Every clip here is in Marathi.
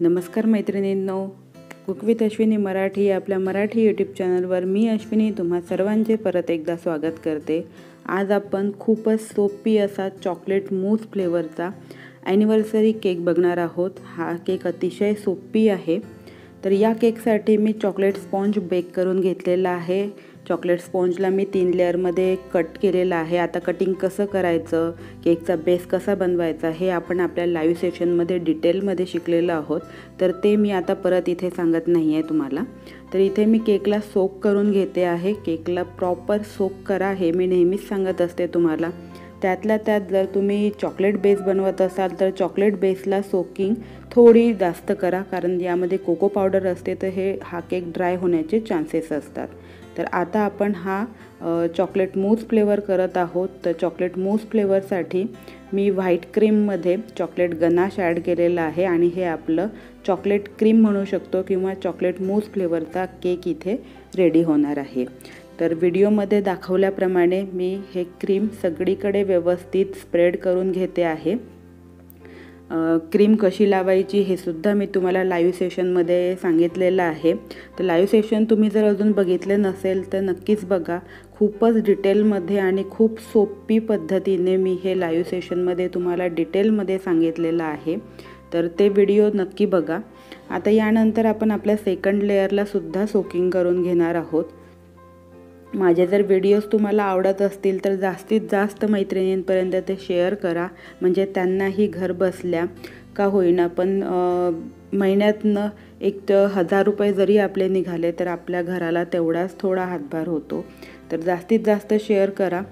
नमस्कार मैत्रिणींनो कुक विथ अश्विनी मराठी आपल्या मराठी यूट्यूब चॅनलवर मी अश्विनी तुम्हा सर्वांचे परत एकदा स्वागत करते. आज आपण खूपच सोपी असा चॉकलेट मूस फ्लेवरचा ॲनिव्हर्सरी केक बघणार आहोत. हा केक अतिशय सोपी आहे. तर या केकसाठी मी चॉकलेट स्पॉन्ज बेक करून घेतलेला आहे. चॉकलेट स्पॉन्जला मी तीन लेअरमध्ये कट केलेलं आहे. आता कटिंग कसं करायचं? केकचा बेस कसा बनवायचा? हे आपण आपल्या लाईव्ह सेशनमध्ये डिटेलमध्ये शिकलेलो आहोत. तर ते मी आता परत इथे सांगत नाही आहे तुम्हाला. तर इथे मी केकला सोक करून घेते आहे. केकला प्रॉपर सोक करा हे मी नेहमीच सांगत असते तुम्हाला. त्यातल्या त्यात जर तुम्ही चॉकलेट बेस बनवत असाल तर चॉकलेट बेसला सोकिंग थोडी जास्त करा. कारण यामध्ये कोको पावडर असते तर हे हा केक ड्राय होण्याचे चान्सेस असतात. तर आता आपण हा चॉकलेट मूस फ्लेवर करत आहोत. तर चॉकलेट मूस फ्लेवरसाठी मी व्हाईट क्रीममध्ये चॉकलेट गनाश ॲड केलेला आहे. आणि हे आपलं चॉकलेट क्रीम म्हणू शकतो किंवा चॉकलेट मूस फ्लेवरचा केक इथे रेडी होणार आहे. तर व्हिडिओमध्ये दाखवल्याप्रमाणे मी हे क्रीम सगळीकडे व्यवस्थित स्प्रेड करून घेते आहे. क्रीम कशी लावायची हे सुद्धा मी तुम्हाला लाईव्ह सेशनमध्ये सांगितलेलं आहे. तर लाईव्ह सेशन तुम्ही जर अजून बघितले नसेल तर नक्कीच बघा. खूपच डिटेलमध्ये आणि खूप सोपी पद्धतीने मी हे लाईव्ह सेशनमध्ये तुम्हाला डिटेलमध्ये सांगितलेलं आहे. तर ते व्हिडिओ नक्की बघा. आता यानंतर आपण आपल्या सेकंड लेअरला सुद्धा सोकिंग करून घेणार आहोत. माझे जर व्हिडिओज तुम्हाला आवडत असतील तर जास्तीत जास्त मैत्रिणींपर्यंत ते शेअर करा. म्हणजे त्यांनाही घर बसल्या का होईना पण महिन्यातनं एक तर हजार रुपये जरी आपले निघाले तर आपल्या घराला तेवढाच थोडा हातभार होतो. तर जास्तीत जास्त शेअर करा.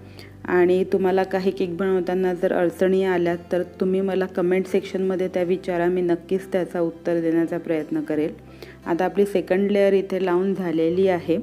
आणि तुम्हाला काही केक बनवताना जर अडचणी आल्या तर तुम्ही मला कमेंट सेक्शनमध्ये त्या विचारा. मी नक्कीच त्याचा उत्तर देण्याचा प्रयत्न करेल. आता आपली सेकंड लेअर इथे लावून झालेली आहे.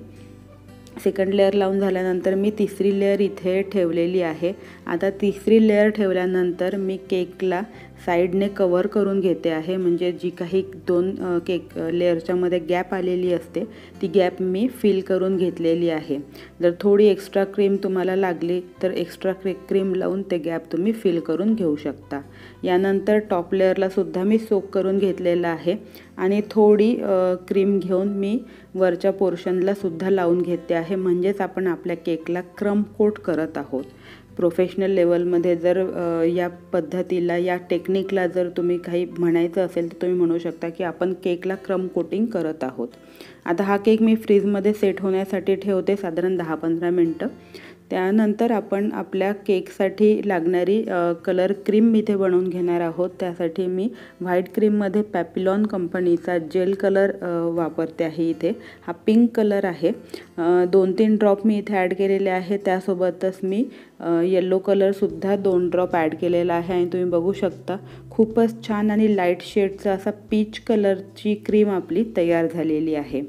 सेकंड लेअर लावून झाल्यानंतर मी तिसरी लेअर इथे ठेवलेली आहे. आता तिसरी लेअर ठेवल्यानंतर मी केकला साईडने कवर करून घेते आहे. म्हणजे जी काही दोन केक लेअरच्यामध्ये गॅप आलेली असते ती गॅप मी फिल करून घेतलेली आहे. जर थोडी एक्स्ट्रा क्रीम तुम्हाला लागली तर एक्स्ट्रा क्री क्रीम लावून ते गॅप तुम्ही फिल करून घेऊ शकता. यानंतर टॉप लेअरलासुद्धा मी सोक करून घेतलेलं आहे. आणि थोडी क्रीम घेऊन मी वरच्या पोर्शनला सुद्धा लावून घेते आहे. म्हणजेच आपण आपल्या केकला क्रम कोट करत आहोत. प्रोफेशनल लेवलमध्ये जर या पद्धतीला या टेक्निकला जर तुम्ही काही म्हणायचं असेल तर तुम्ही म्हणू शकता की आपण केकला क्रम कोटिंग करत आहोत. आता हा केक मी फ्रीजमध्ये सेट होण्यासाठी ठेवते साधारण दहा पंधरा मिनटं. त्यानंतर आपण आपल्या केकसाठी लागणारी कलर क्रीम इथे बनवून घेणार आहोत. त्यासाठी मी व्हाईट क्रीममध्ये पॅपिलॉन कंपनीचा जेल कलर वापरते आहे इथे. हा पिंक कलर आहे. दोन तीन ड्रॉप मी इथे ॲड केलेले आहे त्यासोबतच मी येल्लो कलरसुद्धा दोन ड्रॉप ॲड केलेला आहे आणि तुम्ही बघू शकता खूपच छान आणि लाइट शेडचा असा पीच कलरची क्रीम आपली तयार झालेली आहे.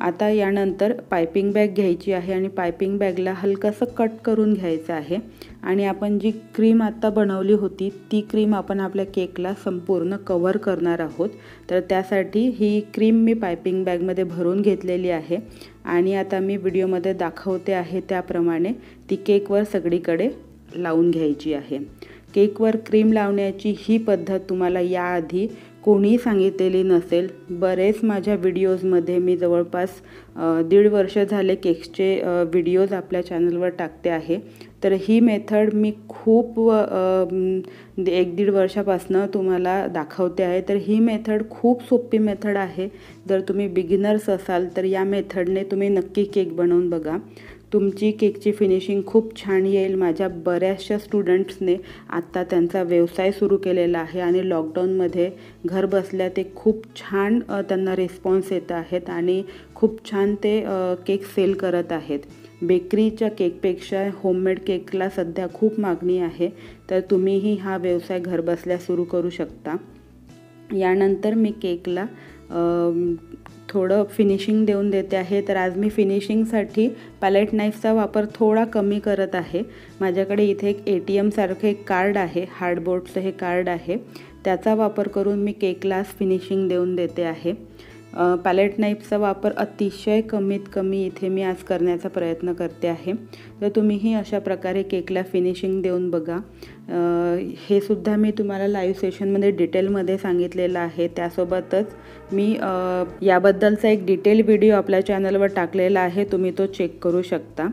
आता यानंतर पायपिंग बॅग घ्यायची आहे आणि पायपिंग बॅगला हलकंसं कट करून घ्यायचं आहे. आणि आपण जी क्रीम आत्ता बनवली होती ती क्रीम आपण आपल्या केकला संपूर्ण कवर करणार आहोत. तर त्यासाठी ही क्रीम मी पायपिंग बॅगमध्ये भरून घेतलेली आहे. आणि आता मी व्हिडिओमध्ये दाखवते आहे त्याप्रमाणे ती केकवर सगळीकडे लावून घ्यायची आहे. केकवर क्रीम लावण्याची ही पद्धत तुम्हाला याआधी कोणी सांगितलेली नसेल बरेच माझ्या व्हिडिओजमध्ये मी जवळपास दीड वर्ष झाले केक्सचे व्हिडिओज आपल्या चॅनलवर टाकते आहे. तर ही मेथड मी खूप एक दीड वर्षापासनं तुम्हाला दाखवते आहे. तर ही मेथड खूप सोपी मेथड आहे. जर तुम्ही बिगिनर्स असाल तर या मेथडने तुम्ही नक्की केक बनवून बघा. तुमची केकची फिनिशिंग खूप छान येईल. माझ्या बऱ्याचशा स्टुडंट्सने आत्ता त्यांचा व्यवसाय सुरू केलेला आहे आणि लॉकडाऊनमध्ये घर बसल्या ते खूप छान त्यांना रिस्पॉन्स येत आहेत आणि खूप छान ते केक सेल करत आहेत. बेकरीच्या केकपेक्षा होममेड केकला सध्या खूप मागणी आहे. तर तुम्हीही हा व्यवसाय घरबसल्या सुरू करू शकता. यानंतर मी केकला थोडं फिनिशिंग देऊन देते आहे. तर आज मी फिनिशिंगसाठी पॅलेट नाईफचा वापर थोडा कमी करत आहे. माझ्याकडे इथे एक ए टी एमसारखं एक कार्ड आहे हार्डबोर्डचं हे कार्ड आहे. त्याचा वापर करून मी केकला फिनिशिंग देऊन देते आहे. पॅलेट नाईफचा वापर अतिशय कमीत कमी इथे मी आज करण्याचा प्रयत्न करते आहे. तर तुम्हीही अशा प्रकारे केकला फिनिशिंग देऊन बघा. हे सुद्धा मी तुम्हाला लाईव्ह सेशनमध्ये डिटेलमध्ये सांगितलेलं आहे. त्यासोबतच मी याबद्दलचा एक डिटेल व्हिडिओ आपल्या चॅनलवर टाकलेला आहे. तुम्ही तो चेक करू शकता.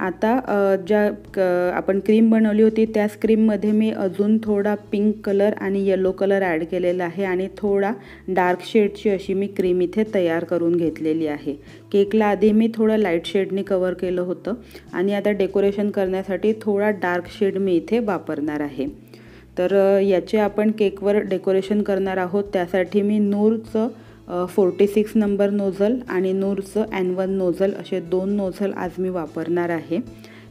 आता ज्या क आपण क्रीम बनवली होती त्याच क्रीममध्ये मी अजून थोडा पिंक कलर आणि येलो कलर ॲड केलेला आहे आणि थोडा डार्क शेडची अशी मी क्रीम इथे तयार करून घेतलेली आहे. केकला आधी मी थोडं लाइट शेडनी कवर केलं होतं आणि आता डेकोरेशन करण्यासाठी थोडा डार्क शेड मी इथे वापरणार आहे. तर याचे आपण केकवर डेकोरेशन करणार आहोत त्यासाठी मी नूरचं फोर्टी सिक्स नंबर नोझल आणि नूरचं ॲन वन नोझल असे दोन नोझल आज मी वापरणार आहे.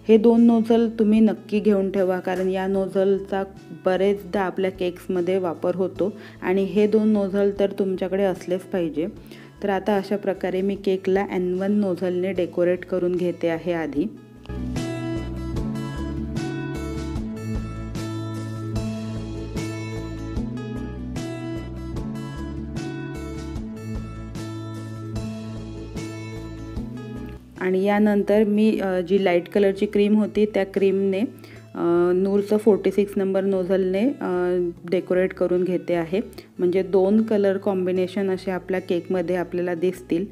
हे दोन नोझल तुम्ही नक्की घेऊन ठेवा कारण या नोझलचा बरेचदा आपल्या केक्समध्ये वापर होतो आणि हे दोन नोझल तर तुमच्याकडे असलेच पाहिजे. तर आता अशा प्रकारे मी केकला ॲन वन नोझलने डेकोरेट करून घेते आहे आधी. आणि यानंतर मी जी लाइट कलरची क्रीम होती त्या क्रीमने नूरचं फोर्टी सिक्स नंबर नोझलने डेकोरेट करून घेते आहे. म्हणजे दोन कलर कॉम्बिनेशन असे आपल्या केकमध्ये आपल्याला दिसतील.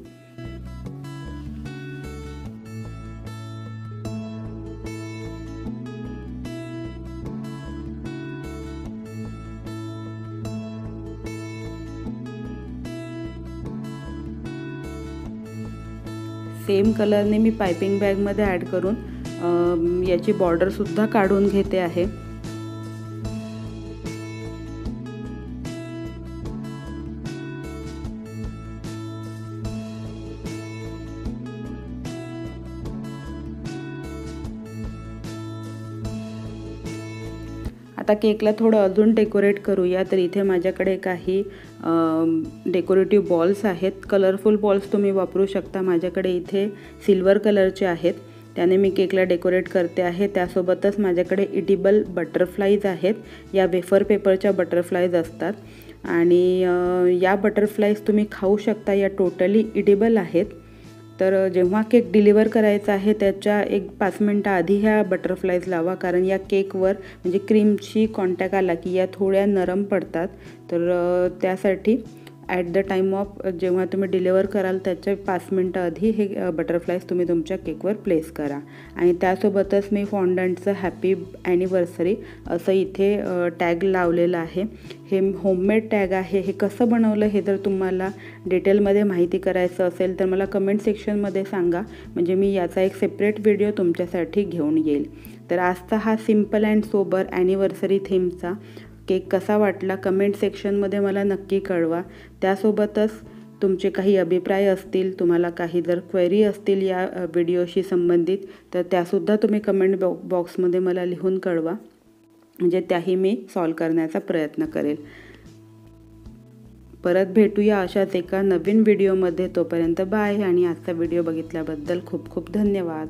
सेम कलरने मी पायपिंग बॅगमध्ये ॲड करून याची बॉर्डरसुद्धा काढून घेते आहे. आता केकला थोडं अजून डेकोरेट करूया तर इथे माझ्याकडे काही डेकोरेटिव्ह बॉल्स आहेत. कलरफुल बॉल्स तुम्ही वापरू शकता. माझ्याकडे इथे सिल्वर कलरचे आहेत. त्याने मी केकला डेकोरेट करते आहे. त्यासोबतच माझ्याकडे इडिबल बटरफ्लाईज आहेत. या वेफर पेपरच्या बटरफ्लाईज असतात. आणि या बटरफ्लाईज तुम्ही खाऊ शकता. या टोटली इडिबल आहेत. तर जेव्हा केक डिलिव्हर करायचा आहे त्याच्या एक पाच मिनटं आधी ह्या बटरफ्लाईज लावा. कारण या केकवर म्हणजे क्रीमशी कॉन्टॅक्ट आला की या थोड्या नरम पडतात. तर त्यासाठी ॲट द टाईम ऑफ जेव्हा तुम्ही डिलिव्हर कराल त्याच्या पाच मिनटं आधी हे बटरफ्लायज तुम्ही तुमच्या केकवर प्लेस करा. आणि त्यासोबतच मी फॉन्डंटचं हॅपी ॲनिव्हर्सरी असं इथे टॅग लावलेलं आहे. हे होममेड टॅग आहे. हे कसं बनवलं हे जर तुम्हाला डिटेलमध्ये माहिती करायचं असेल तर मला कमेंट सेक्शनमध्ये सांगा. म्हणजे मी याचा एक सेपरेट व्हिडिओ तुमच्यासाठी घेऊन येईल. तर आजचा हा सिंपल अँड सोबर ॲनिव्हर्सरी थीमचा केक कसा वाटला कमेंट सेक्शनमध्ये मला नक्की कळवा. त्यासोबतच तुमचे काही अभिप्राय असतील तुम्हाला काही जर क्वेरी असतील या व्हिडिओशी संबंधित तर त्यासुद्धा तुम्ही कमेंट बॉ बॉक्समध्ये मला लिहून कळवा. म्हणजे त्याही मी सॉल्व करण्याचा प्रयत्न करेल. परत भेटूया अशाच एका नवीन व्हिडिओमध्ये तोपर्यंत बाय आणि आजचा व्हिडिओ बघितल्याबद्दल खूप खूप धन्यवाद.